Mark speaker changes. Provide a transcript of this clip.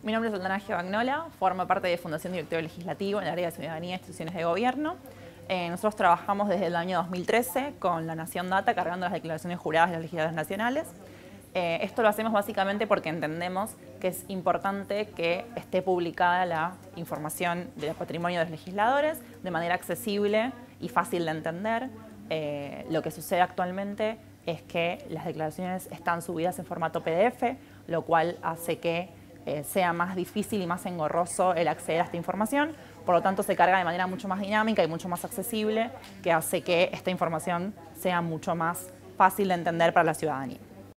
Speaker 1: Mi nombre es Aldana Bagnola, formo parte de Fundación Directorio Legislativo en el área de Ciudadanía e Instituciones de Gobierno. Eh, nosotros trabajamos desde el año 2013 con la Nación Data cargando las declaraciones juradas de los legisladores nacionales. Eh, esto lo hacemos básicamente porque entendemos que es importante que esté publicada la información del patrimonio de los legisladores de manera accesible y fácil de entender. Eh, lo que sucede actualmente es que las declaraciones están subidas en formato PDF, lo cual hace que eh, sea más difícil y más engorroso el acceder a esta información, por lo tanto se carga de manera mucho más dinámica y mucho más accesible, que hace que esta información sea mucho más fácil de entender para la ciudadanía.